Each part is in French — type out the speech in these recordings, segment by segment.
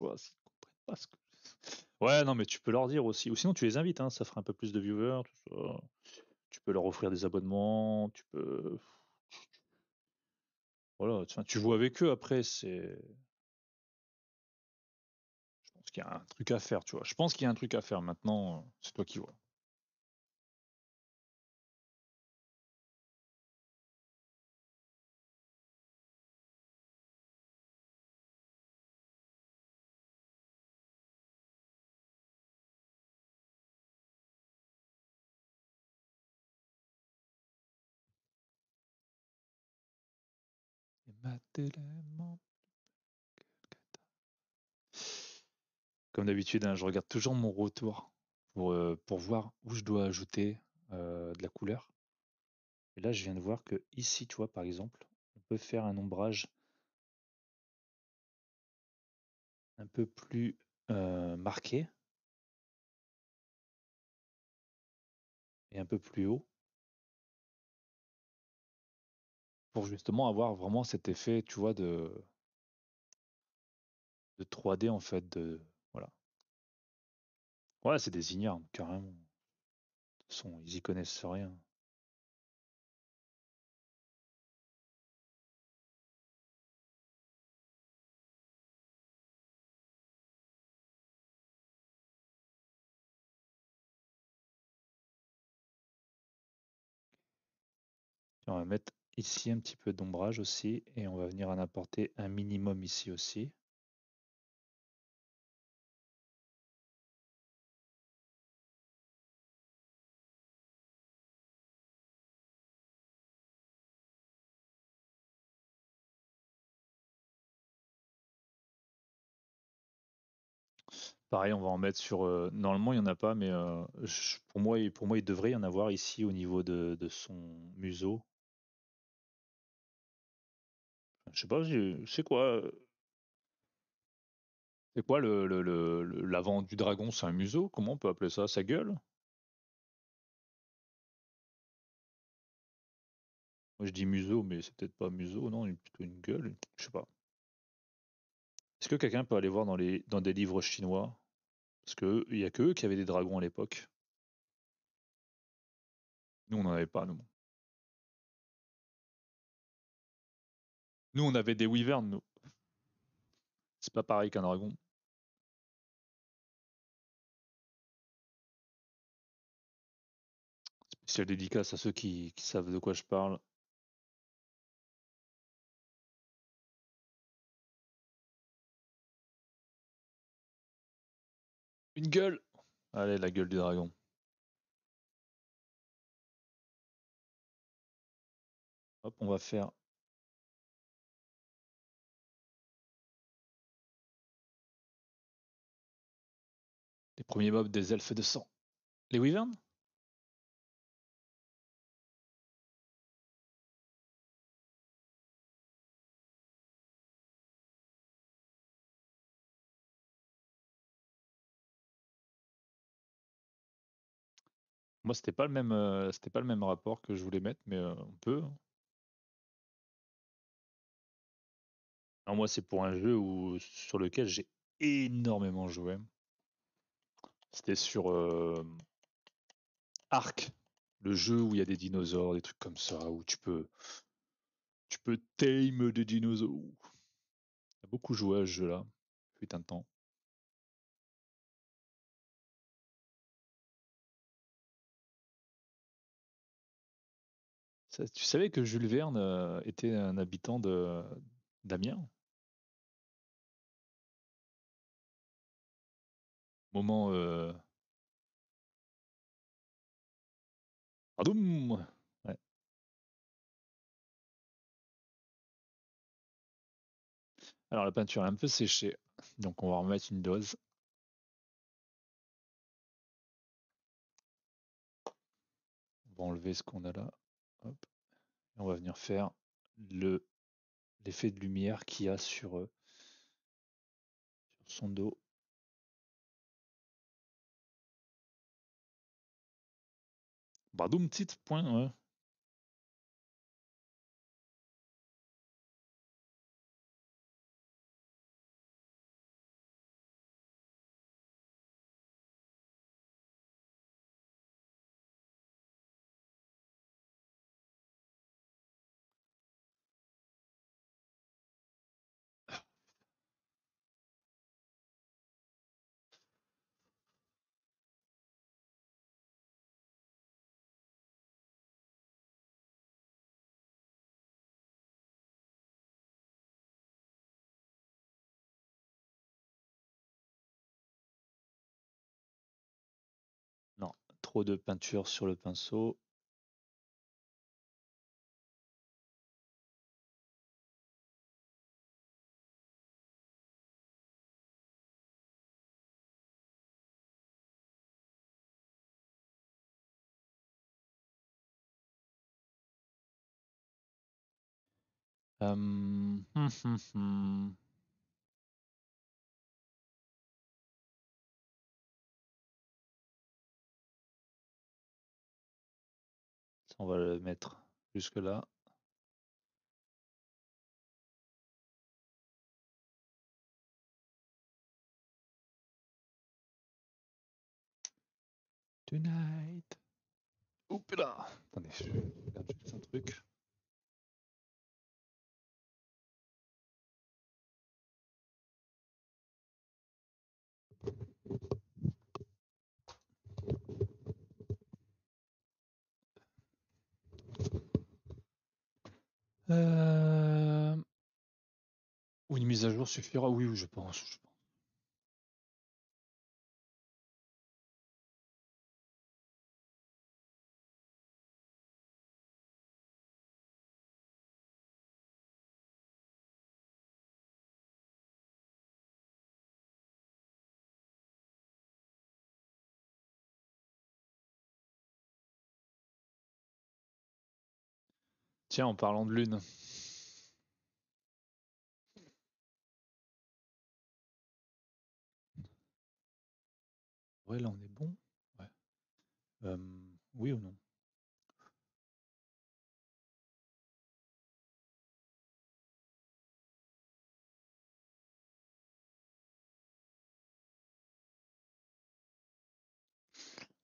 Ouais, non, mais tu peux leur dire aussi. Ou sinon, tu les invites, hein, ça fera un peu plus de viewers. Tu peux leur offrir des abonnements, tu peux. Voilà, tu, tu joues avec eux après, c'est. Je pense qu'il y a un truc à faire, tu vois. Je pense qu'il y a un truc à faire maintenant, c'est toi qui vois. Comme d'habitude, hein, je regarde toujours mon retour pour, euh, pour voir où je dois ajouter euh, de la couleur. Et là, je viens de voir que ici, tu vois, par exemple, on peut faire un ombrage un peu plus euh, marqué. Et un peu plus haut pour justement avoir vraiment cet effet, tu vois, de, de 3D en fait, de voilà. Ouais, c'est des ignares, carrément. De toute façon, ils y connaissent rien. On va mettre ici un petit peu d'ombrage aussi et on va venir en apporter un minimum ici aussi. Pareil, on va en mettre sur. Euh, normalement, il n'y en a pas, mais euh, pour, moi, pour moi, il devrait y en avoir ici au niveau de, son museau. Je sais pas, c'est quoi C'est quoi le, l'avant du dragon C'est un museau? Comment on peut appeler ça? Sa gueule? Moi je dis museau, mais c'est peut-être pas museau, non, plutôt une gueule, je sais pas. Est-ce que quelqu'un peut aller voir dans des livres chinois? Parce qu'il n'y a que eux qui avaient des dragons à l'époque. Nous, on n'en avait pas, nous. Nous, on avait des wyverns, nous. C'est pas pareil qu'un dragon. Spécial dédicace à ceux qui, qui savent de quoi je parle. Une gueule Allez, la gueule du dragon. Hop, on va faire les premiers mobs des elfes de sang. Les wyverns Moi, c'était pas le même, euh, c'était pas le même rapport que je voulais mettre, mais euh, on peut. Hein. Alors moi, c'est pour un jeu où, sur lequel j'ai énormément joué. C'était sur euh, Ark, le jeu où il y a des dinosaures, des trucs comme ça, où tu peux, tu peux tame des dinosaures. J'ai beaucoup joué à ce jeu-là, putain de temps. tu savais que Jules Verne euh, était un habitant de d'Amiens? Moment. Euh... ouais. Alors la peinture est un peu séchée, donc on va remettre une dose. On va enlever ce qu'on a là. Hop on va venir faire le l'effet de lumière qu'il y a sur, euh, sur son dos. Badoum, petit point, trop de peinture sur le pinceau. Hum, on va le mettre jusque là. Tonight. Oups là. Attendez, je regarde juste un truc. Euh, une mise à jour suffira Oui, je pense. En parlant de lune. Ouais, là, on est bon. Ouais. Euh, oui ou non?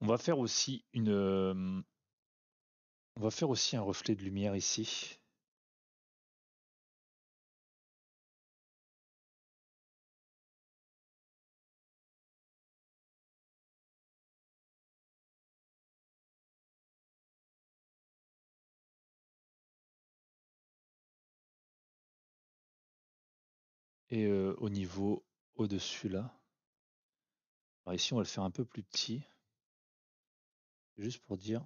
On va faire aussi une. On va faire aussi un reflet de lumière ici. Et euh, au niveau au-dessus là. Ici, on va le faire un peu plus petit. Juste pour dire.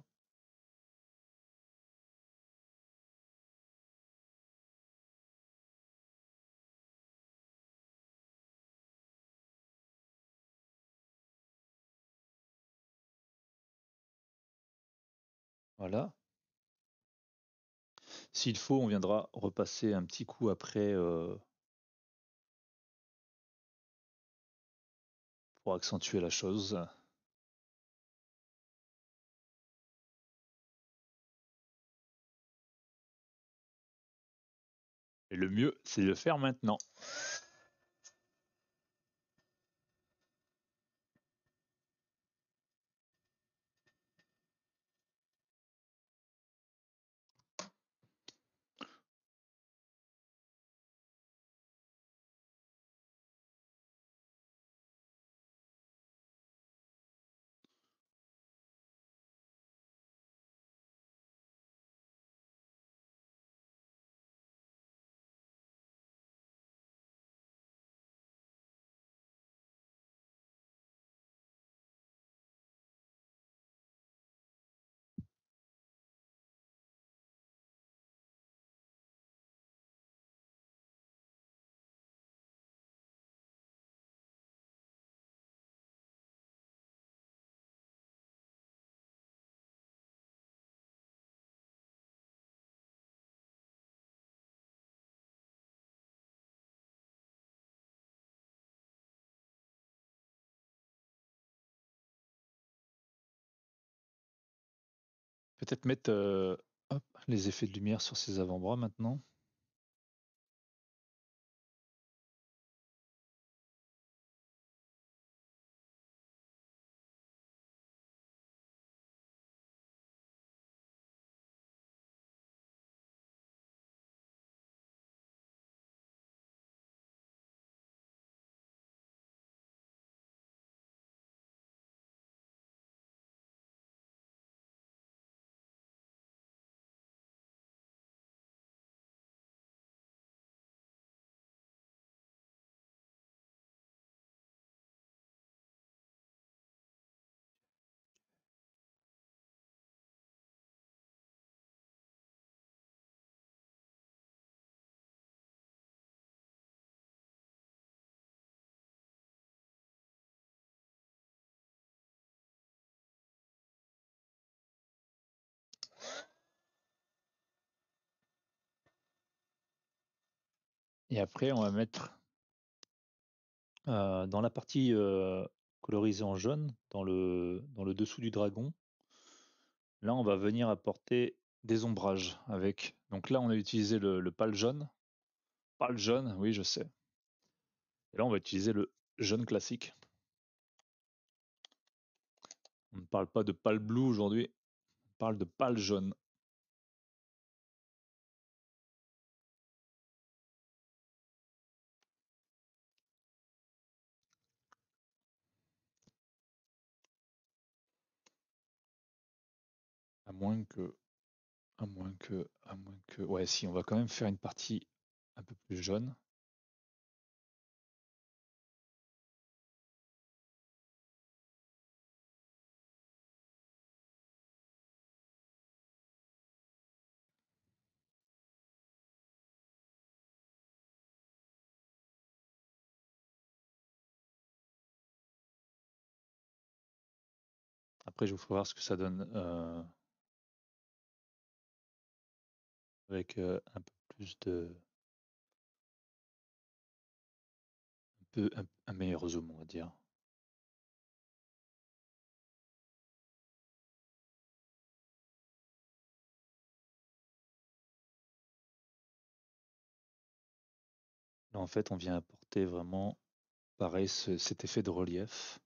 S'il faut, on viendra repasser un petit coup après euh, pour accentuer la chose. Et le mieux, c'est de le faire maintenant. Peut-être mettre les effets de lumière sur ses avant-bras maintenant. Et après, on va mettre dans la partie colorisée en jaune, dans le, dessous du dragon, là, on va venir apporter des ombrages avec. Donc là, on a utilisé le, le pâle jaune. Pâle jaune, oui, je sais. Et là, on va utiliser le jaune classique. On ne parle pas de pâle blue aujourd'hui, on parle de pâle jaune. Moins que, à moins que, à moins que, ouais, si, on va quand même faire une partie un peu plus jaune. Après, je vous ferai voir ce que ça donne euh, avec un peu plus de, un peu un, un meilleur zoom, on va dire. Là, en fait, on vient apporter vraiment, pareil, ce- cet effet de relief.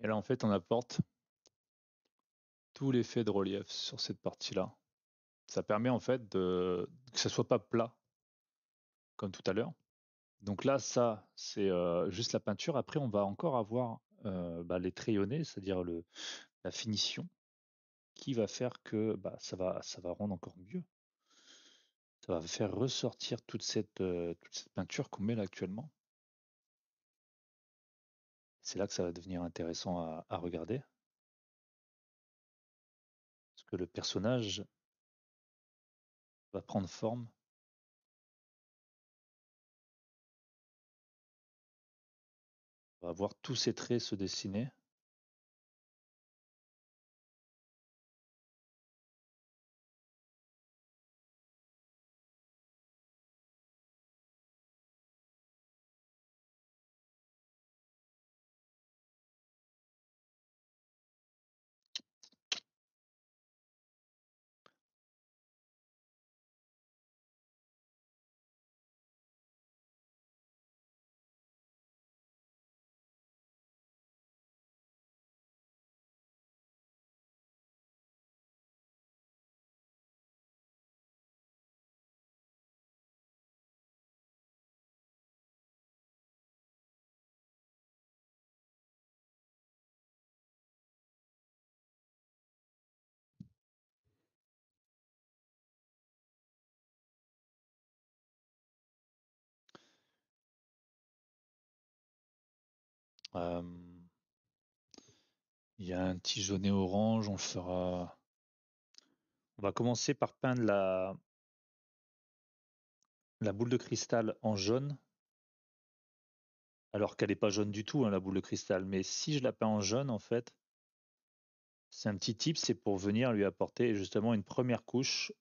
Et là, en fait, on apporte tout l'effet de relief sur cette partie-là. Ça permet en fait de, que ça soit pas plat, comme tout à l'heure. Donc là, ça, c'est euh, juste la peinture. Après, on va encore avoir euh, bah, les crayonnés, c'est-à-dire la finition, qui va faire que bah, ça, va, ça va rendre encore mieux. Ça va faire ressortir toute cette, euh, toute cette peinture qu'on met là actuellement. C'est là que ça va devenir intéressant à, regarder. Parce que le personnage va prendre forme. On va voir tous ses traits se dessiner. Il y a un petit jaunet orange, on fera. On va commencer par peindre la, la boule de cristal en jaune. Alors qu'elle n'est pas jaune du tout, hein, la boule de cristal. Mais si je la peins en jaune, en fait, c'est un petit tip, c'est pour venir lui apporter justement une première couche.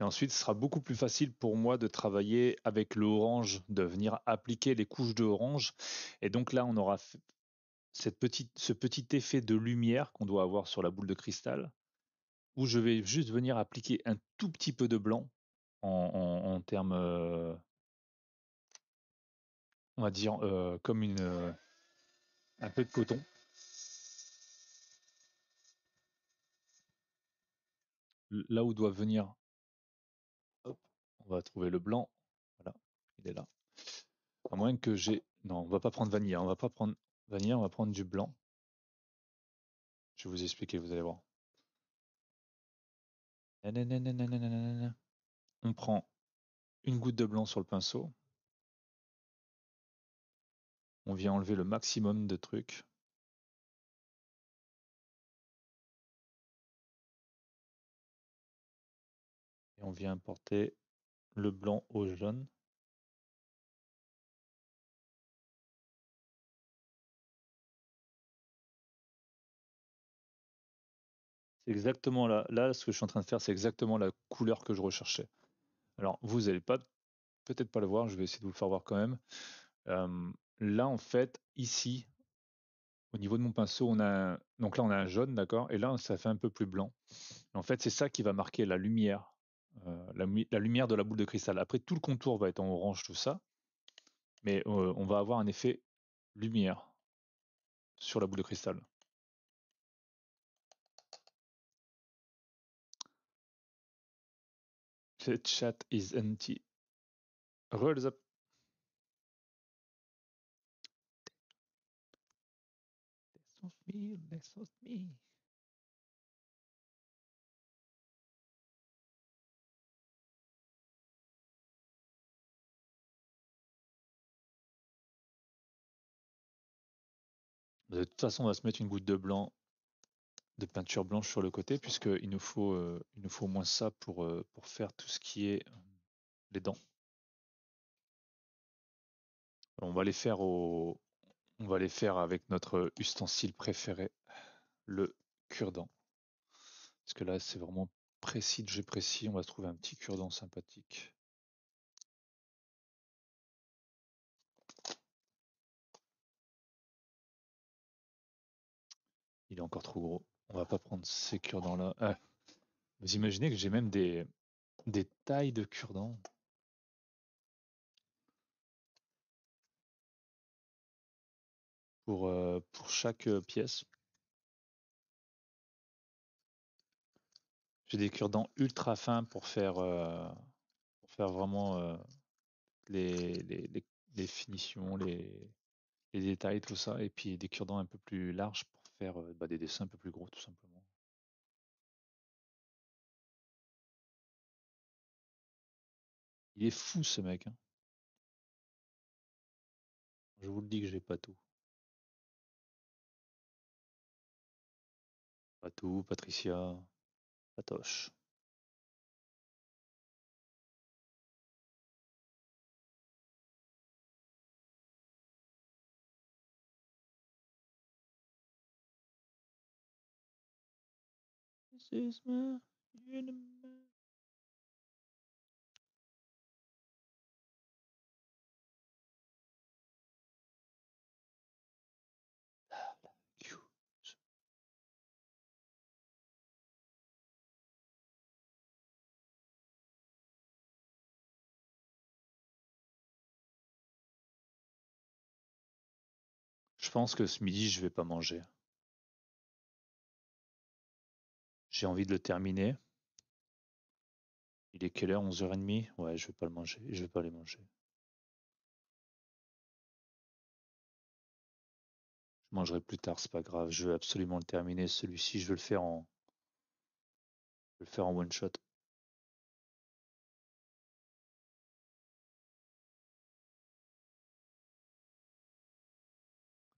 Et ensuite, ce sera beaucoup plus facile pour moi de travailler avec le orange, de venir appliquer les couches de orange. Et donc là, on aura cette petite, ce petit effet de lumière qu'on doit avoir sur la boule de cristal, où je vais juste venir appliquer un tout petit peu de blanc en, termes, euh, on va dire, euh, comme une, euh, un peu de coton. Là où doit venir, va trouver le blanc. Voilà, il est là. À moins que j'ai, non, on va pas prendre vanille, on va pas prendre vanille, on va prendre du blanc. Je vais vous expliquer, vous allez voir. On prend une goutte de blanc sur le pinceau. On vient enlever le maximum de trucs. Et on vient importer le blanc au jaune. C'est exactement là. Là, ce que je suis en train de faire, c'est exactement la couleur que je recherchais. Alors, vous n'allez pas peut-être pas le voir, je vais essayer de vous le faire voir quand même. là, en fait, ici, au niveau de mon pinceau, on a donc là on a un jaune, d'accord, et là ça fait un peu plus blanc. En fait, c'est ça qui va marquer la lumière, euh, la, lumière de la boule de cristal. Après, tout le contour va être en orange, tout ça, mais euh, on va avoir un effet lumière sur la boule de cristal. Chat is empty. De toute façon, on va se mettre une goutte de blanc, de peinture blanche sur le côté, puisqu'il nous faut, euh, il nous faut au moins ça pour, euh, faire tout ce qui est euh, les dents. On va les faire avec notre ustensile préféré, le cure-dent. Parce que là, c'est vraiment précis de précis. On va trouver un petit cure-dent sympathique. Il est encore trop gros. On va pas prendre ces cure-dents là. Ah. Vous imaginez que j'ai même des, tailles de cure-dents. Pour, euh, pour chaque euh, pièce. J'ai des cure-dents ultra fins pour faire, euh, vraiment les, les, les, finitions, les, les détails, tout ça. Et puis des cure-dents un peu plus larges pour faire bah, des dessins un peu plus gros, tout simplement. Il est fou ce mec. Hein. Je vous le dis que j'ai pas tout. Pas tout, Patricia. Patoche. Je pense que ce midi, je vais pas manger. J'ai envie de le terminer. Il est quelle heure? 11h30 Ouais, je vais pas le manger. Je vais pas les manger. Je mangerai plus tard, c'est pas grave. Je veux absolument le terminer. Celui-ci, je veux le faire en. Je vais le faire en one shot.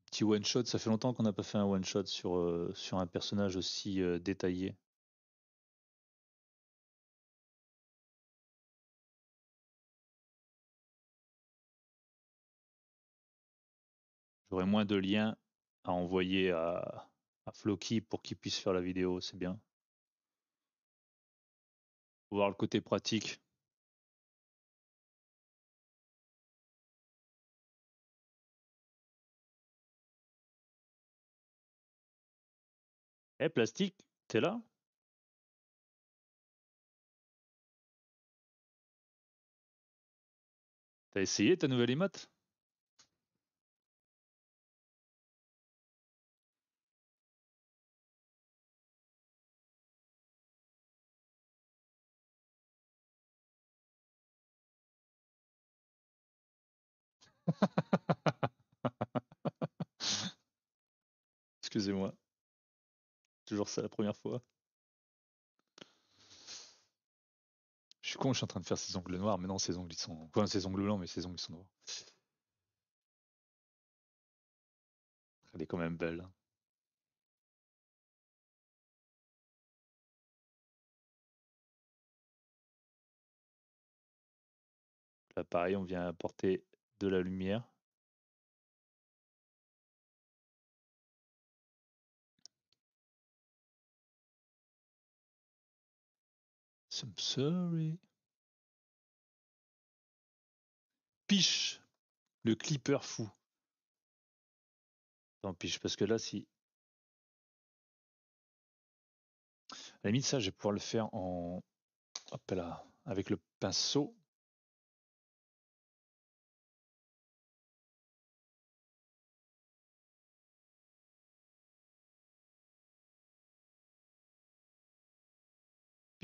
Petit one shot, ça fait longtemps qu'on n'a pas fait un one shot sur, euh, sur un personnage aussi euh, détaillé. J'aurai moins de liens à envoyer à, Floki pour qu'il puisse faire la vidéo, c'est bien. Pour voir le côté pratique. Eh, plastique, t'es là? T'as essayé ta nouvelle emote? Excusez-moi. Toujours ça la première fois. Je suis con, je suis en train de faire ses ongles noirs, mais non, ses ongles ils sont. Enfin, ses ongles blancs, mais ses ongles sont noirs. Elle est quand même belle. hein. Là, pareil, on vient apporter de la lumière. Piche le clipper fou. Non, piche, parce que là, si. La limite, ça, je vais pouvoir le faire en. Hop là, avec le pinceau.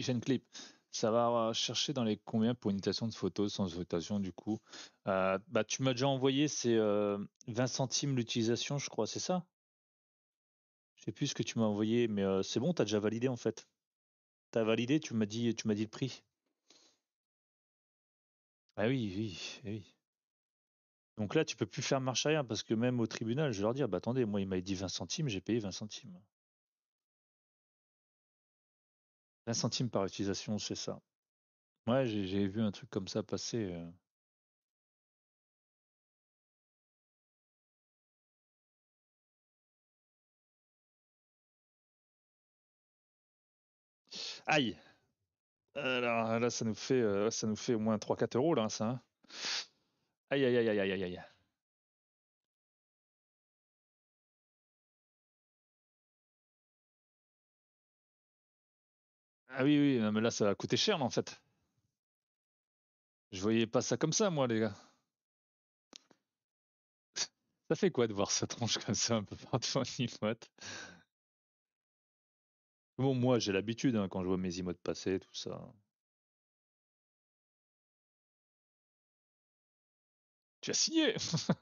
And clip. Ça va chercher dans les combien pour une invitation de photos sans invitation du coup? Euh, bah tu m'as déjà envoyé c'est euh, 20 centimes l'utilisation je crois c'est ça? Je sais plus ce que tu m'as envoyé mais euh, c'est bon t'as déjà validé en fait. T'as validé tu m'as dit tu m'as dit le prix. Ah oui oui eh oui. Donc là tu peux plus faire marche arrière parce que même au tribunal je vais leur dire bah attendez moi il m'a dit 20 centimes j'ai payé 20 centimes. 20 centimes par utilisation, c'est ça. Ouais, j'ai j'ai vu un truc comme ça passer. euh. Aïe! Alors là, ça nous fait, euh, ça nous fait au moins 3-4 euros là, ça. hein. Aïe, aïe, aïe, aïe, aïe, aïe, aïe. Ah oui, oui, mais là, ça va coûter cher, en fait. Je voyais pas ça comme ça, moi, les gars. Ça fait quoi de voir sa tronche comme ça un peu partout en emote? Bon, moi, j'ai l'habitude hein, quand je vois mes emotes passer, tout ça. Tu as signé!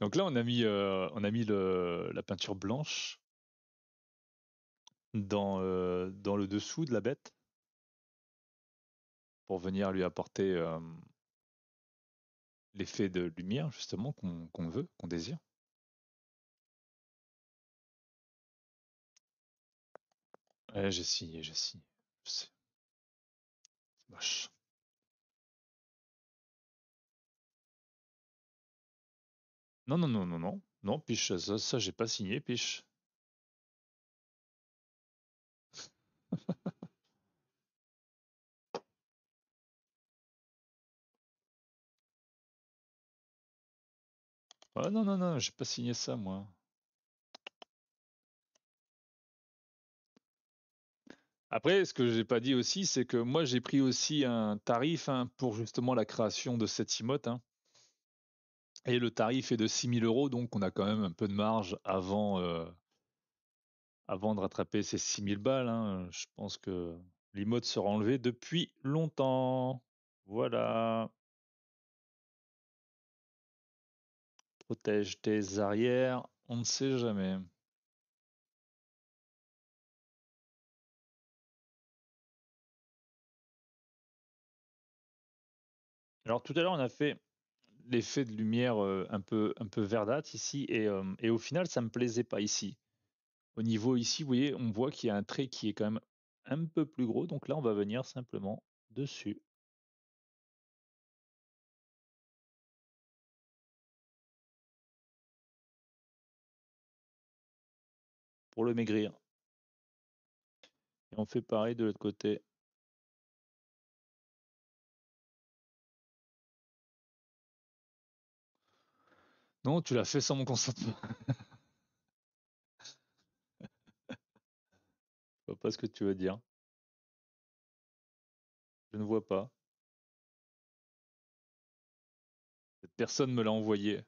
Donc là, on a mis, euh, on a mis la peinture blanche dans, euh, dans le dessous de la bête pour venir lui apporter l'effet de lumière, justement, qu'on veut, qu'on désire. Ouais, j'ai signé, j'ai signé. C'est moche. Non, non, non, non, non. Non, Piche, ça, ça j'ai pas signé, Piche. Ah non, non, non, j'ai pas signé ça, moi. Après, ce que j'ai pas dit aussi, c'est que moi, j'ai pris aussi un tarif hein, pour justement la création de cette emote. hein. Et le tarif est de 6000 euros, donc on a quand même un peu de marge avant, euh, avant de rattraper ces 6000 balles. hein. Je pense que l'emote sera enlevé depuis longtemps. Voilà. Protège tes arrières, on ne sait jamais. Alors tout à l'heure, on a fait l'effet de lumière euh, un peu, un verdâtre ici, et, euh, et au final, ça me plaisait pas ici. Au niveau ici, vous voyez, on voit qu'il y a un trait qui est quand même un peu plus gros, donc là, on va venir simplement dessus. Pour le maigrir. Et on fait pareil de l'autre côté. Non, tu l'as fait sans mon consentement. Je vois pas ce que tu veux dire. Je ne vois pas. Cette personne me l'a envoyé.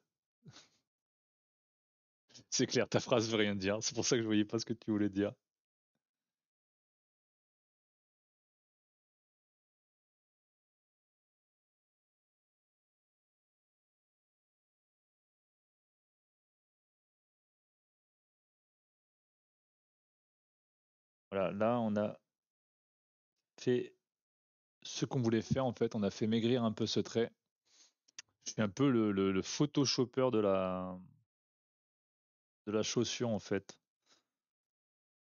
C'est clair, ta phrase veut rien dire. C'est pour ça que je voyais pas ce que tu voulais dire. Voilà, là on a fait ce qu'on voulait faire en fait. On a fait maigrir un peu ce trait. Je suis un peu le, le, le photoshopper de la la chaussure en fait.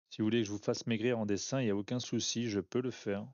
Si vous voulez que je vous fasse maigrir en dessin, il n'y a aucun souci, je peux le faire.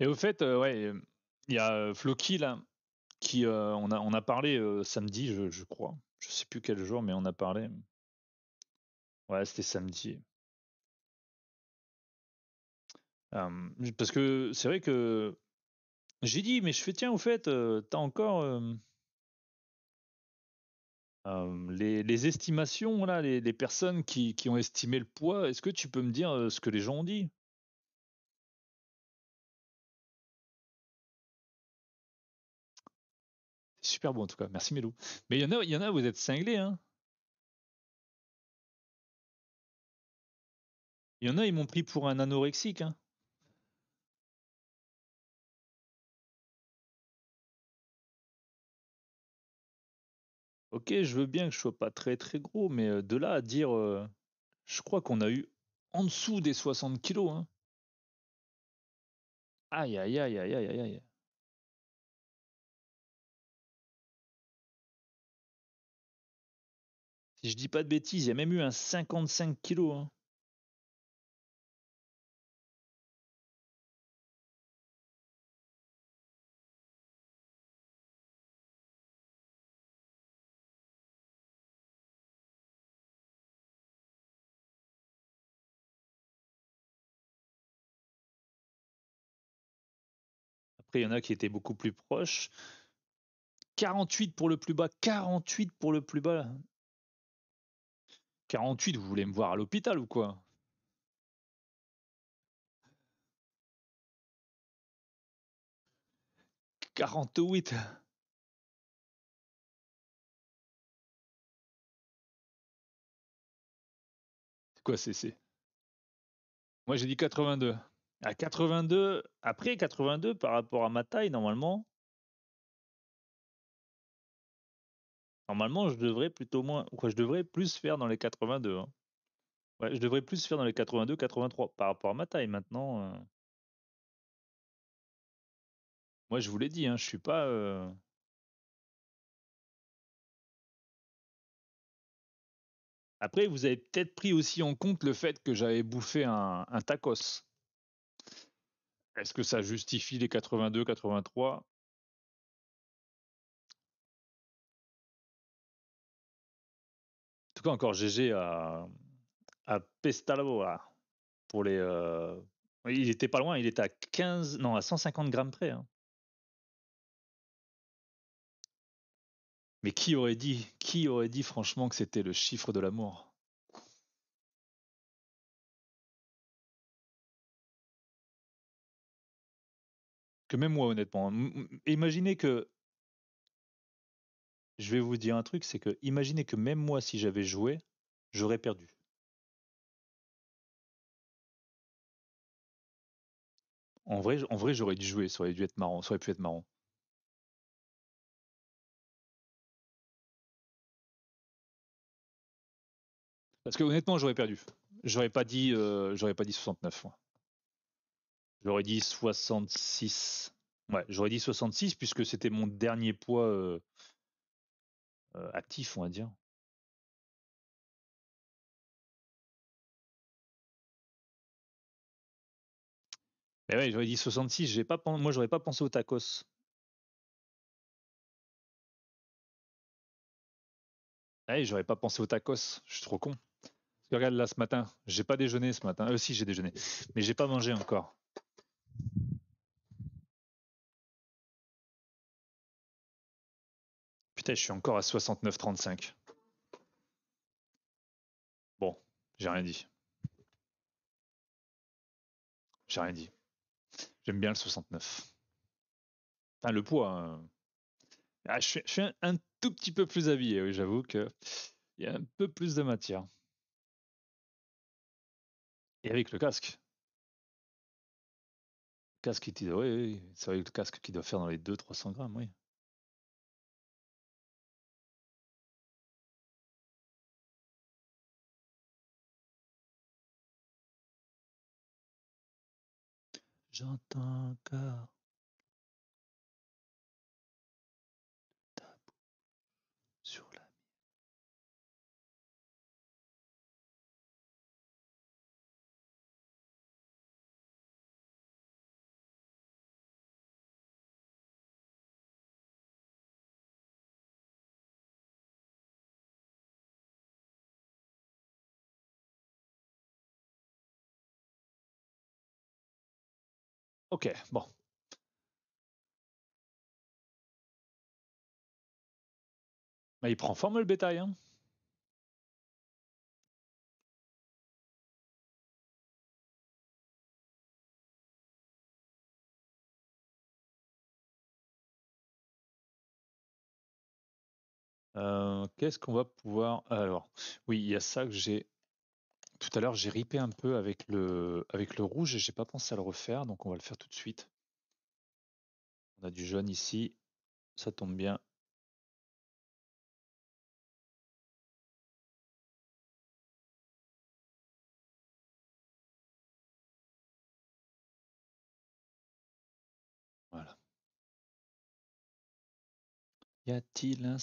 Et au fait, ouais, il y a Floki là, qui on, a, on a parlé samedi, je, crois. Je sais plus quel jour, mais on a parlé. Ouais, c'était samedi. parce que c'est vrai que j'ai dit, mais je fais tiens, au fait, t'as encore les, les, estimations, là, les, les personnes qui, qui, ont estimé le poids. Est-ce que tu peux me dire ce que les gens ont dit? Super bon en tout cas. Merci Mélo. Mais il y en a, il y en a, vous êtes cinglés, hein. Il y en a, ils m'ont pris pour un anorexique, hein. Ok, je veux bien que je sois pas très très gros, mais euh, de là à dire, euh, je crois qu'on a eu en dessous des 60 kilos, hein. Aïe aïe aïe aïe aïe aïe. Si je dis pas de bêtises, il y a même eu un 55 kilos. Hein. Après, il y en a qui étaient beaucoup plus proches. 48 pour le plus bas, 48 pour le plus bas. 48, vous voulez me voir à l'hôpital ou quoi? 48 C'est quoi c'est Moi j'ai dit 82. À 82, après 82 par rapport à ma taille normalement, Normalement, je devrais plutôt moins, je devrais plus faire dans les 82. Hein. Ouais, je devrais plus faire dans les 82, 83 par rapport à ma taille maintenant. Euh. Moi, je vous l'ai dit, hein, je suis pas. Euh. Après, vous avez peut-être pris aussi en compte le fait que j'avais bouffé un, un tacos. Est-ce que ça justifie les 82, 83 tout cas, encore GG à, à Pestalavoa pour les. Euh... Il était pas loin, il était à 15, non, à 150 grammes près. Hein. Mais qui aurait dit, qui aurait dit franchement que c'était le chiffre de l'amour? Que même moi, honnêtement, imaginez que je vais vous dire un truc, c'est que imaginez que même moi, si j'avais joué, j'aurais perdu. En vrai, j'aurais dû jouer, ça aurait dû être marrant, ça aurait pu être marrant. Parce que honnêtement, j'aurais perdu. J'aurais pas dit, euh, j'aurais pas dit 69. J'aurais dit 66. Ouais, j'aurais dit 66 puisque c'était mon dernier poids euh, euh, actif, on va dire. Mais ouais, j'aurais dit 66, j'ai pas, moi j'aurais pas pensé au tacos. Ouais, j'aurais pas pensé au tacos, je suis trop con. Regarde là ce matin, j'ai pas déjeuné ce matin. Euh, si, j'ai déjeuné, mais j'ai pas mangé encore. Putain, je suis encore à 69,35. Bon, j'ai rien dit. J'ai rien dit. J'aime bien le 69. Enfin, le poids. hein. Ah, je suis, un, tout petit peu plus habillé, oui, j'avoue que il y a un peu plus de matière. Et avec le casque. Le casque, il oui, oui, c'est avec le casque qui doit faire dans les 200-300 grammes, oui. J'entends encore Ok, bon. Bah, il prend forme le bétail, hein. Euh, Qu'est-ce qu'on va pouvoir... Alors, oui, il y a ça que j'ai... Tout à l'heure, j'ai ripé un peu avec le, rouge et j'ai pas pensé à le refaire, donc on va le faire tout de suite. On a du jaune ici, ça tombe bien. Voilà. Y a-t-il un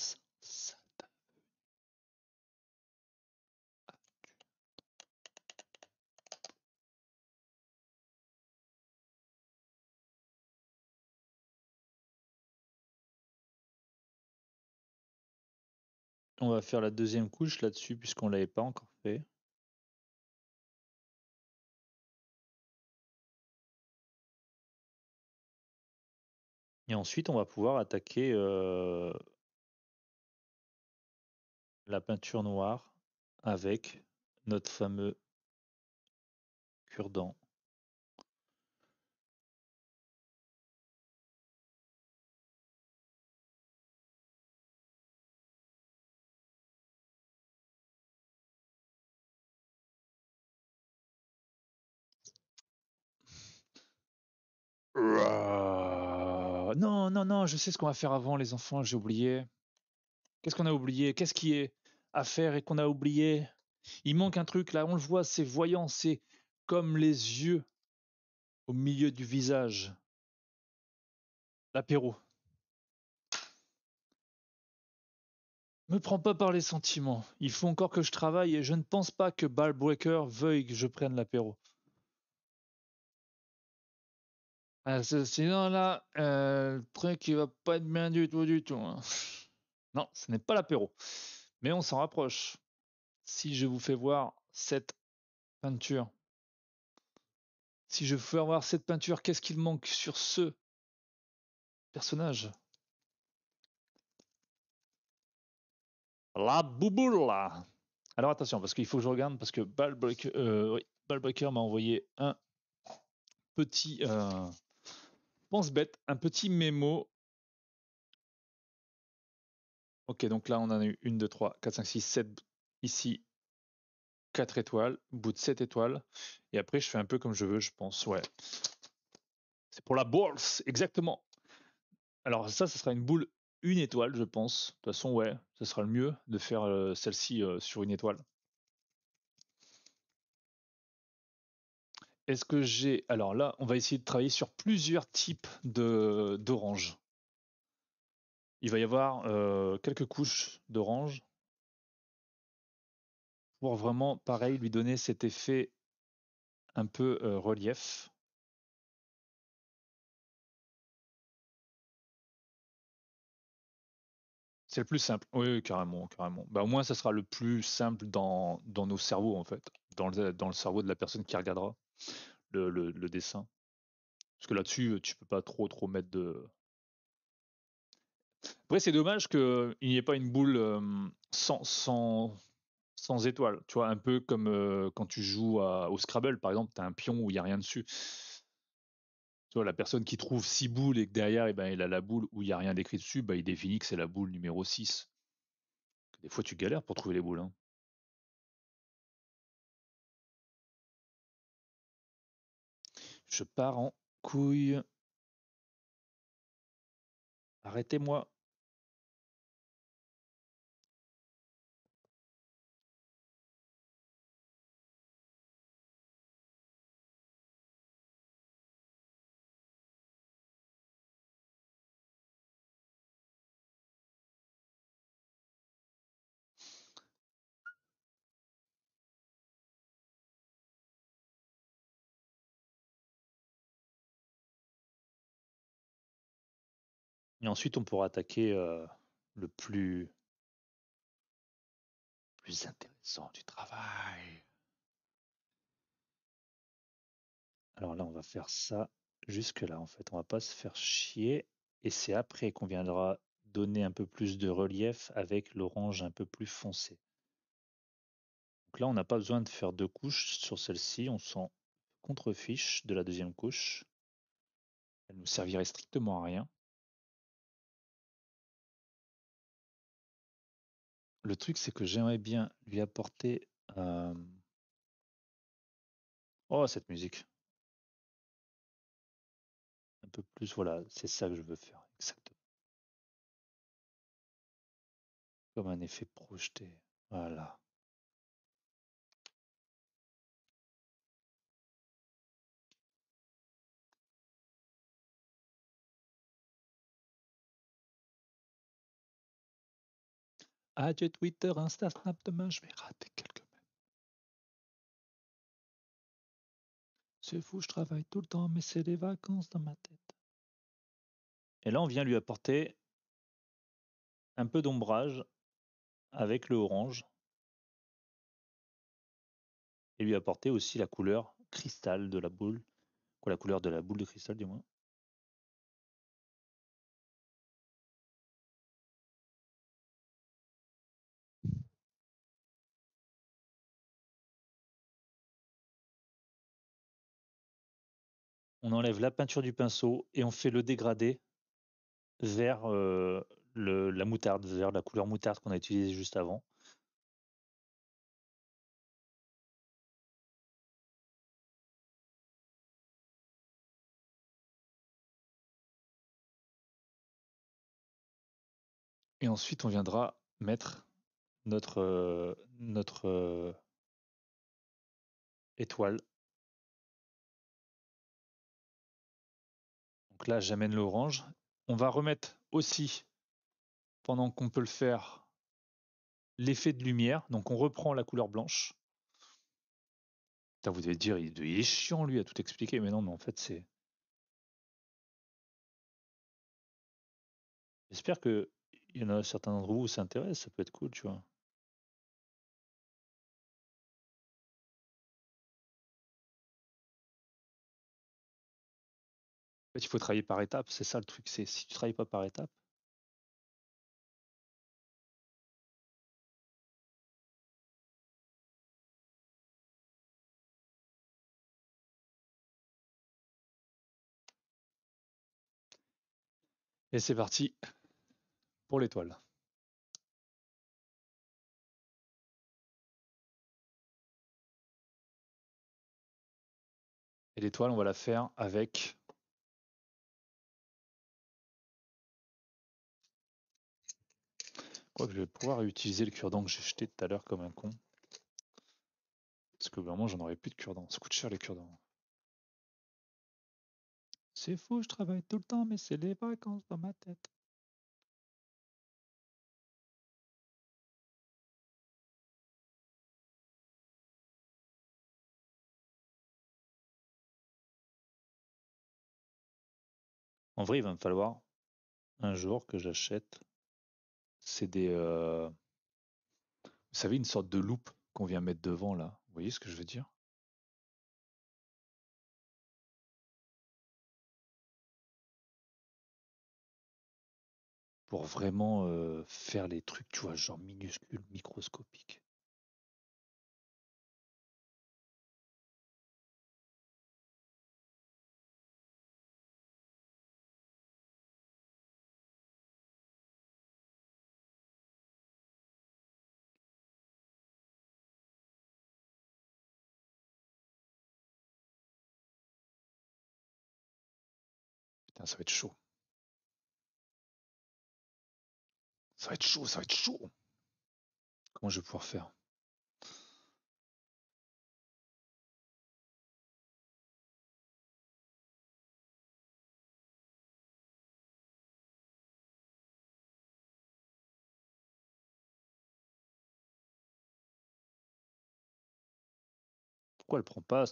On va faire la deuxième couche là-dessus puisqu'on l'avait pas encore fait. Et ensuite, on va pouvoir attaquer euh, la peinture noire avec notre fameux cure-dent. Non, non, non, je sais ce qu'on va faire avant, les enfants, j'ai oublié. Qu'est-ce qu'on a oublié? Qu'est-ce qui est à faire et qu'on a oublié? Il manque un truc là, on le voit, c'est voyant, c'est comme les yeux au milieu du visage. L'apéro. Me prends pas par les sentiments. Il faut encore que je travaille et je ne pense pas que Ballbreaker veuille que je prenne l'apéro. Ah, sinon là, euh, le truc il va pas être bien du tout du tout. hein. Non, ce n'est pas l'apéro. Mais on s'en rapproche. Si je vous fais voir cette peinture, si je vous fais voir cette peinture, qu'est-ce qu'il manque sur ce personnage? La bouboule Alors attention, parce qu'il faut que je regarde, parce que Ballbreaker, euh, oui, m'a envoyé un petit euh, pense bête, un petit mémo. Ok, donc là on en a eu 1, 2, 3, 4, 5, 6, 7 ici. 4 étoiles, bout de 7 étoiles. Et après, je fais un peu comme je veux, je pense. Ouais. C'est pour la bourse, exactement. Alors ça, ce sera une boule une étoile, je pense. De toute façon, ouais, ce sera le mieux de faire euh, celle-ci euh, sur une étoile. Est-ce que j'ai. Alors là, on va essayer de travailler sur plusieurs types d'oranges. Il va y avoir euh, quelques couches d'orange pour vraiment, pareil, lui donner cet effet un peu euh, relief. C'est le plus simple. Oui, oui, carrément, carrément. Bah, au moins, ça sera le plus simple dans, nos cerveaux, en fait, dans le cerveau de la personne qui regardera le, dessin? Parce que là-dessus, tu peux pas trop, trop mettre de. Après, c'est dommage qu'il n'y ait pas une boule sans, sans, sans étoile. Tu vois, un peu comme quand tu joues au Scrabble, par exemple, tu as un pion où il n'y a rien dessus. Tu vois, la personne qui trouve six boules et que derrière, eh ben, il a la boule où il n'y a rien d'écrit dessus, bah, il définit que c'est la boule numéro 6. Des fois, tu galères pour trouver les boules. hein. Je pars en couille. Arrêtez-moi. Et ensuite, on pourra attaquer le plus, intéressant du travail. Alors là, on va faire ça jusque là, en fait. On va pas se faire chier. Et c'est après qu'on viendra donner un peu plus de relief avec l'orange un peu plus foncé. Donc là, on n'a pas besoin de faire deux couches sur celle-ci. On s'en contrefiche de la deuxième couche. Elle nous servirait strictement à rien. Le truc, c'est que j'aimerais bien lui apporter... Oh, cette musique. Un peu plus, voilà, c'est ça que je veux faire, exactement. Comme un effet projeté. Voilà. Adieu Twitter, Insta, Snap, demain je vais rater quelques mèmes. C'est fou, je travaille tout le temps, mais c'est des vacances dans ma tête. Et là, on vient lui apporter un peu d'ombrage avec le orange. Et lui apporter aussi la couleur cristal de la boule. Quoi, la couleur de la boule de cristal, du moins. On enlève la peinture du pinceau et on fait le dégradé vers euh, la moutarde, vers la couleur moutarde qu'on a utilisée juste avant. Et ensuite, on viendra mettre notre, euh, euh, étoile. Donc là, j'amène l'orange. On va remettre aussi, pendant qu'on peut le faire, l'effet de lumière. Donc on reprend la couleur blanche. Vous devez dire, il, est chiant lui à tout expliquer, mais non, mais en fait c'est. J'espère que il y en a certains d'entre vous où ça intéresse, ça peut être cool, tu vois. Il faut travailler par étapes, c'est ça le truc. C'est si tu travailles pas par étapes, Et c'est parti pour l'étoile. Et l'étoile, on va la faire avec Quoi que je vais pouvoir utiliser le cure-dent que j'ai jeté tout à l'heure comme un con. Parce que vraiment, j'en aurais plus de cure-dent. Ça coûte cher les cure-dents. C'est fou, je travaille tout le temps, mais c'est les vacances dans ma tête. En vrai, il va me falloir un jour que j'achète c'est des. euh, Vous savez, une sorte de loupe qu'on vient mettre devant là. Vous voyez ce que je veux dire? Pour vraiment faire les trucs, tu vois, genre minuscules, microscopiques. Ça va être chaud. Ça va être chaud, ça va être chaud. Comment je vais pouvoir faire? Pourquoi elle prend pas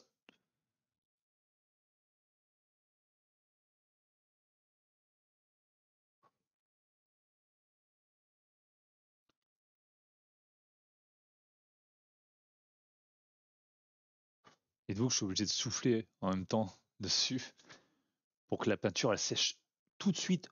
Dites-vous que je suis obligé de souffler en même temps dessus pour que la peinture elle sèche tout de suite.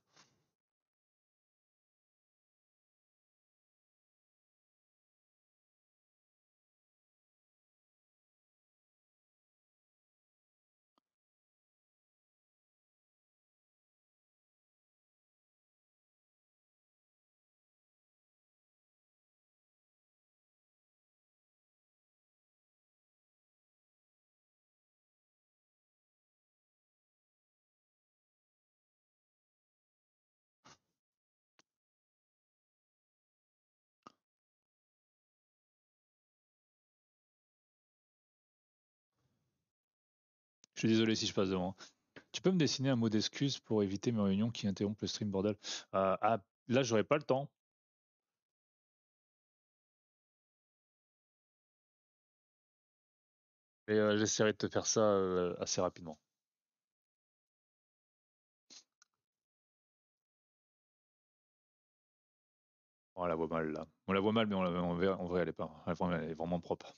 Suis désolé si je passe devant. Tu peux me dessiner un mot d'excuse pour éviter mes réunions qui interrompent le stream bordel? Euh, Ah, là j'aurais pas le temps. Mais euh, j'essaierai de te faire ça euh, assez rapidement. On la voit mal là. On la voit mal, mais on la, elle est pas. Elle est vraiment propre.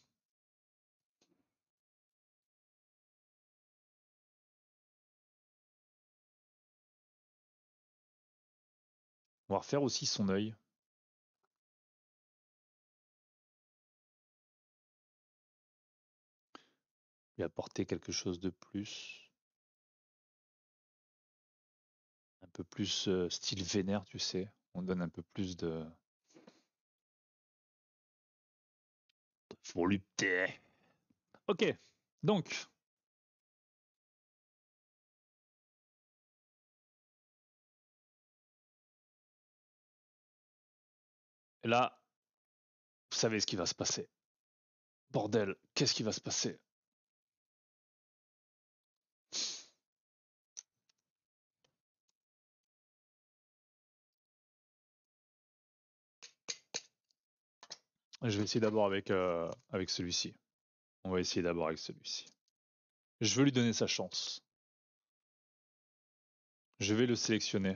On va refaire aussi son œil. Lui apporter quelque chose de plus. Un peu plus style vénère, tu sais. On donne un peu plus de. de volupté. Ok, donc. Là, vous savez ce qui va se passer. Bordel, qu'est-ce qui va se passer? Je vais essayer d'abord avec, euh, avec celui-ci. On va essayer d'abord avec celui-ci. Je veux lui donner sa chance. Je vais le sélectionner.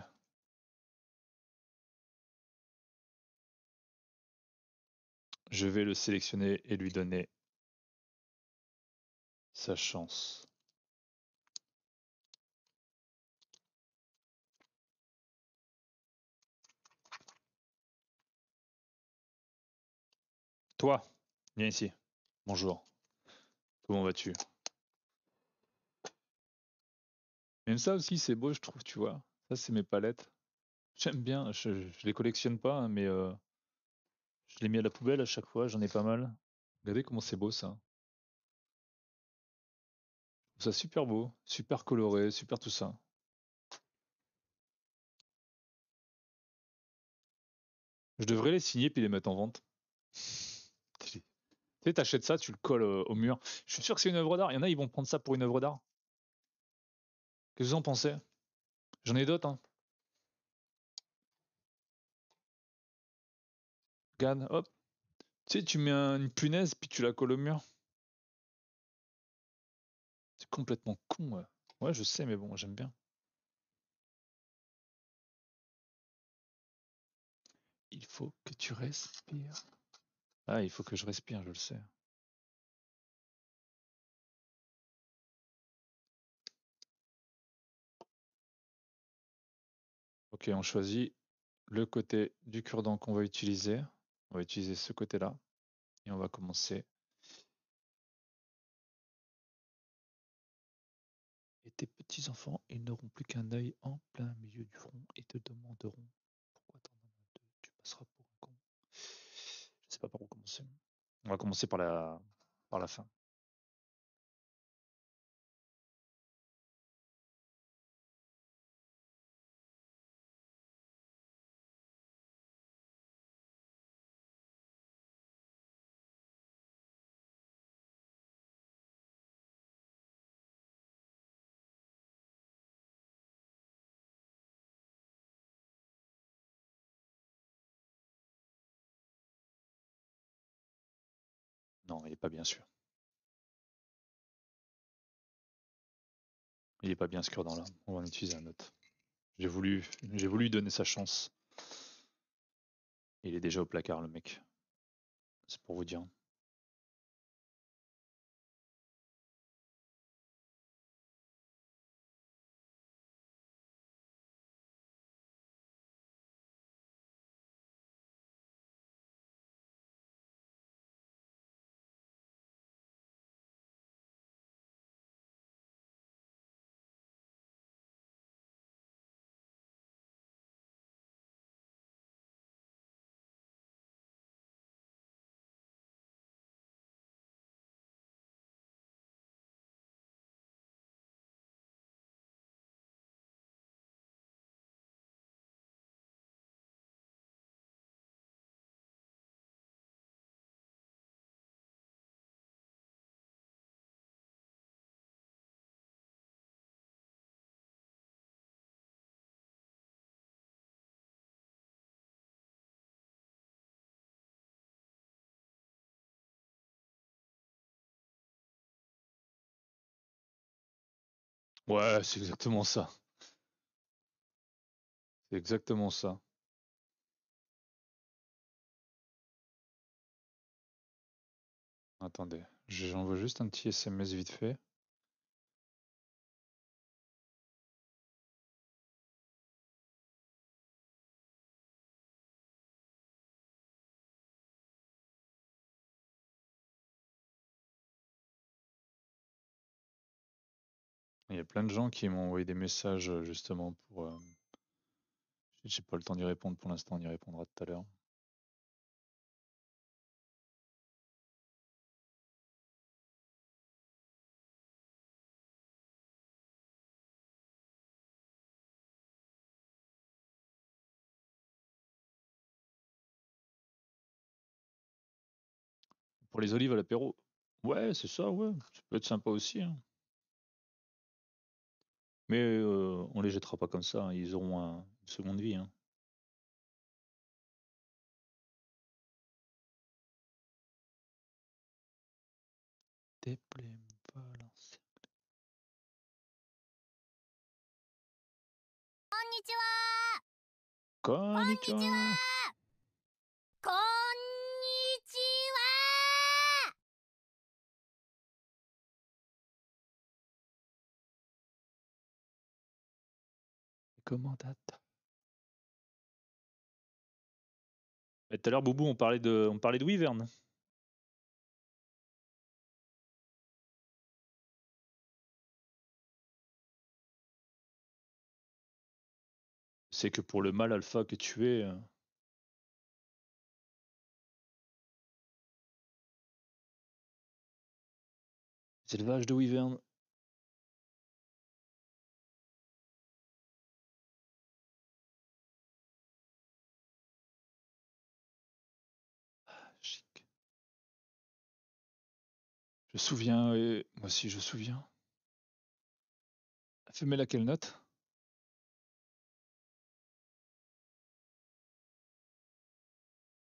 Je vais le sélectionner et lui donner sa chance. Toi, viens ici. Bonjour. Comment vas-tu? Même ça aussi, c'est beau, je trouve, tu vois. Ça, c'est mes palettes. J'aime bien. Je, je les collectionne pas, hein, mais euh, je les mets à la poubelle à chaque fois. J'en ai pas mal. Regardez comment c'est beau ça. Ça super beau, super coloré, super tout ça. Je devrais les signer puis les mettre en vente. Tu sais, t'achètes ça, tu le colles euh, au mur. Je suis sûr que c'est une œuvre d'art. Il y en a, ils vont prendre ça pour une œuvre d'art. Qu'est-ce que vous en pensez? J'en ai d'autres. Hein. Hop. Tu sais, tu mets un- une punaise puis tu la colles au mur. C'est complètement con. Ouais. ouais, je sais, mais bon, j'aime bien. Il faut que tu respires. Ah, il faut que je respire, je le sais. Ok, on choisit le côté du cure-dent qu'on va utiliser. On va utiliser ce côté-là. Et on va commencer. Et tes petits-enfants, ils n'auront plus qu'un œil en plein milieu du front et te demanderont pourquoi t'en as deux. Tu passeras pour un con. Je sais pas par où commencer. On va commencer par la, par la fin. Pas bien sûr. Il est pas bien ce cure-dent là. On va en utiliser un autre. J'ai voulu, j'ai voulu donner sa chance. Il est déjà au placard, le mec. C'est pour vous dire. Ouais, c'est exactement ça. C'est exactement ça. Attendez, j'envoie juste un petit SMS vite fait. Y a plein de gens qui m'ont envoyé des messages euh, justement pour. euh, J'ai pas le temps d'y répondre pour l'instant, on y répondra tout à l'heure. Pour les olives à l'apéro? Ouais, c'est ça, ouais. Ça peut être sympa aussi. hein. Mais euh, on les jettera pas comme ça, hein, ils auront un- une seconde vie. hein. Déplaît pas l'ancien. こんにちは Konnichiwa こんに Comment date? Mais Tout à l'heure, Boubou, on parlait de, on parlait de Wyvern. C'est que pour le mâle alpha que tu es, euh, les élevages de Wyvern. Je souviens, et moi aussi je souviens. Fais-moi quelle note?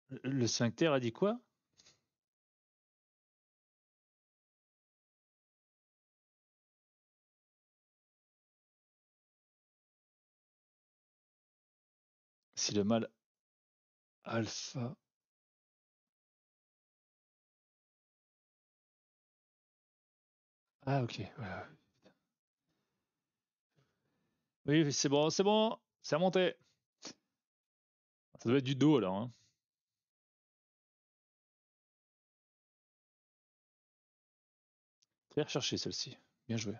Le- Le sphincter a dit quoi? Si le mâle Alpha. Ah ok. Oui, c'est bon, c'est bon, c'est remonté. Ça doit être du dos alors. Hein. Très recherché celle-ci. Bien joué.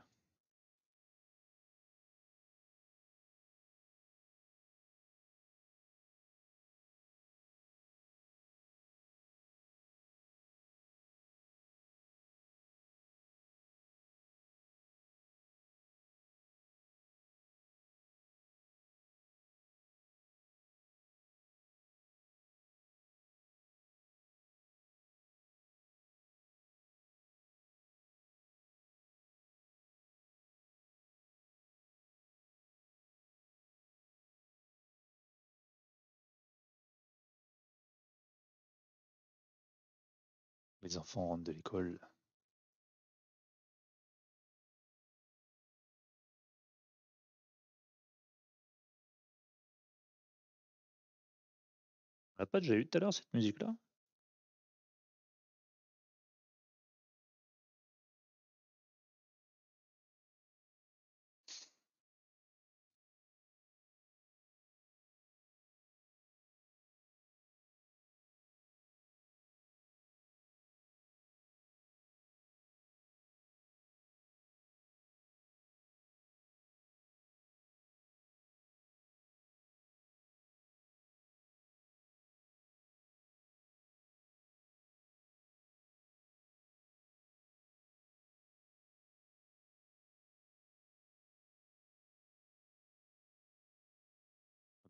Les enfants rentrent de l'école. On l'a pas déjà eu tout à l'heure cette musique-là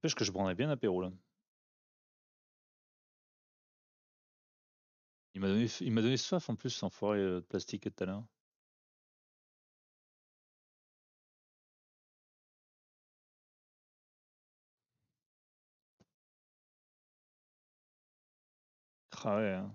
N'empêche que je prendrais bien apéro là. Il m'a donné, donné soif en plus, enfoiré euh, de plastique tout à l'heure. Ah ouais. hein.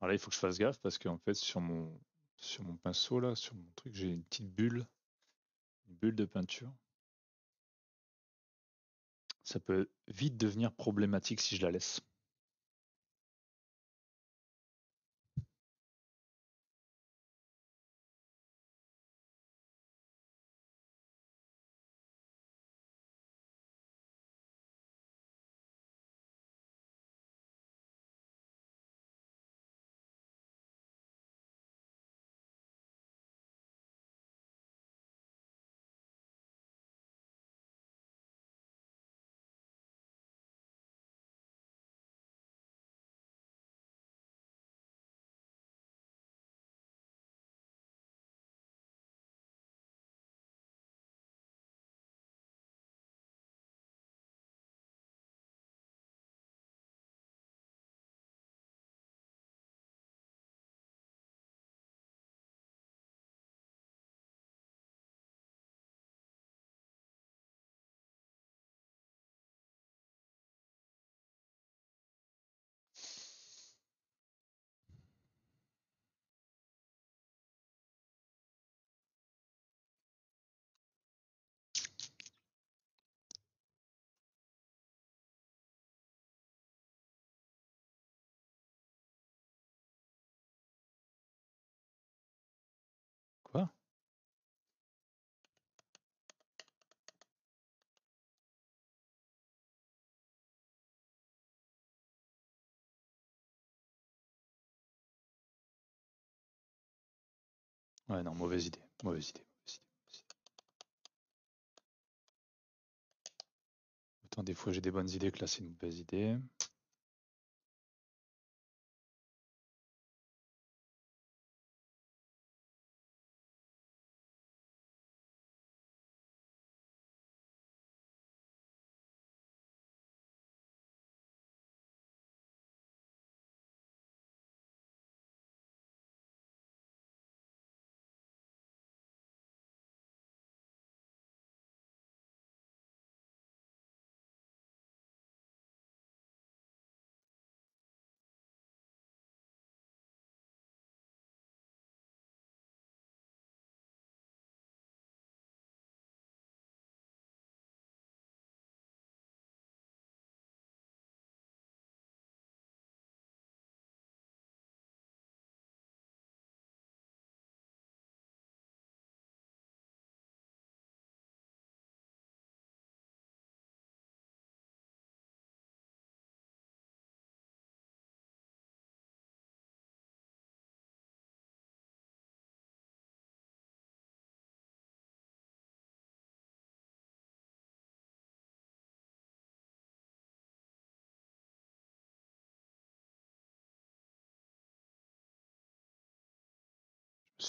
Alors là, il faut que je fasse gaffe parce qu'en fait, sur mon, sur mon pinceau là, sur mon truc, j'ai une petite bulle, une bulle de peinture. Ça peut vite devenir problématique si je la laisse. Ouais, non, mauvaise idée. Mauvaise idée. Mauvaise idée. mauvaise idée. Autant des fois j'ai des bonnes idées que là c'est une mauvaise idée.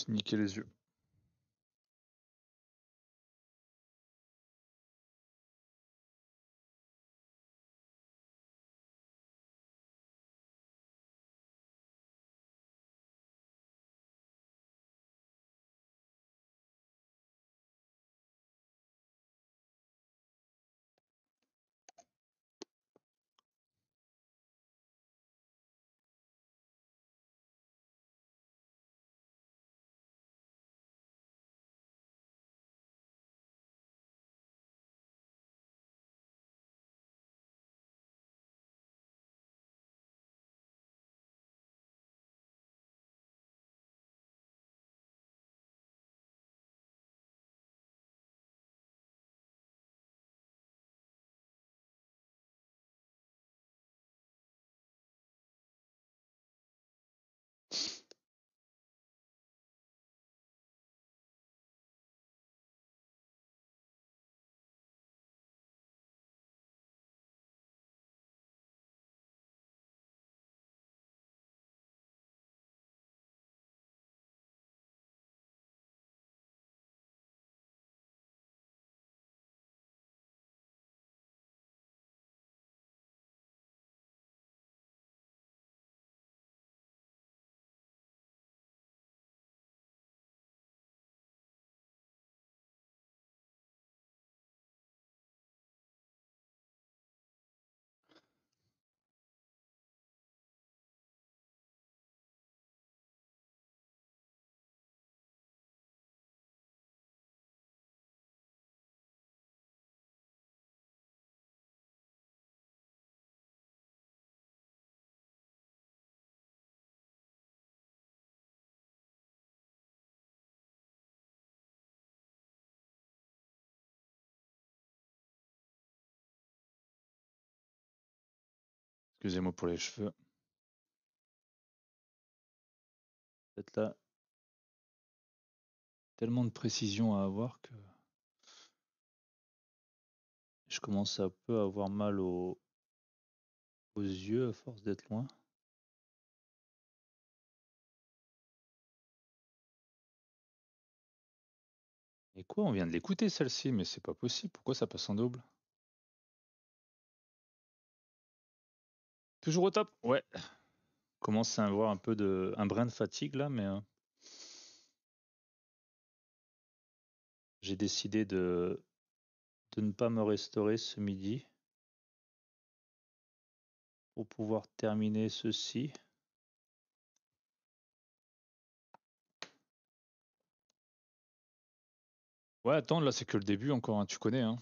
Niquer les yeux. Excusez-moi pour les cheveux. Peut-être là, tellement de précision à avoir que je commence un peu à avoir mal aux, aux yeux à force d'être loin. Et quoi, on vient de l'écouter celle-ci, mais c'est pas possible. Pourquoi ça passe en double? Toujours au top? Ouais. Commence à avoir un peu de un brin de fatigue là, mais euh, j'ai décidé de de ne pas me restaurer ce midi pour pouvoir terminer ceci. Ouais, attends, là c'est que le début encore, hein, tu connais. Hein.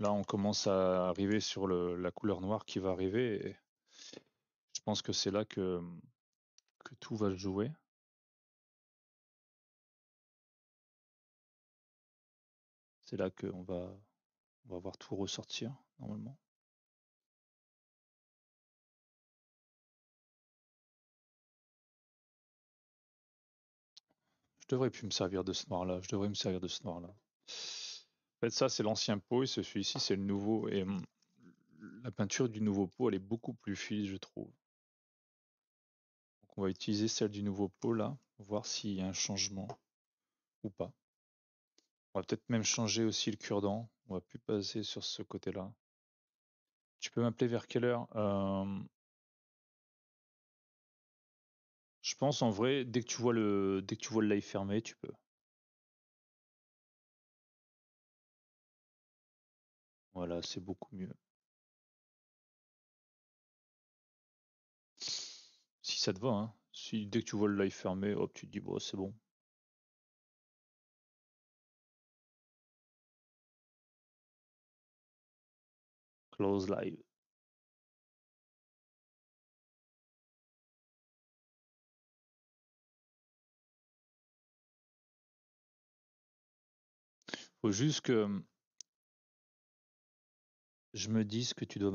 Là, on commence à arriver sur le, la couleur noire qui va arriver. Et pense que c'est là que, que tout va jouer. C'est là qu'on va, on va voir tout ressortir normalement. Je devrais plus me servir de ce noir là. Je devrais me servir de ce noir là. En fait, ça c'est l'ancien pot et celui-ci c'est le nouveau. Et hum, la peinture du nouveau pot elle est beaucoup plus fine, je trouve. On va utiliser celle du nouveau pot là, voir s'il y a un changement ou pas. On va peut-être même changer aussi le cure-dent. On va plus passer sur ce côté-là. Tu peux m'appeler vers quelle heure Euh, Je pense en vrai, dès que tu vois le, dès que tu vois le live fermé, tu peux. Voilà, c'est beaucoup mieux. Ça te va, hein. Si dès que tu vois le live fermé, hop, tu te dis bon, c'est bon. Close live. Faut juste que je me dise que tu dois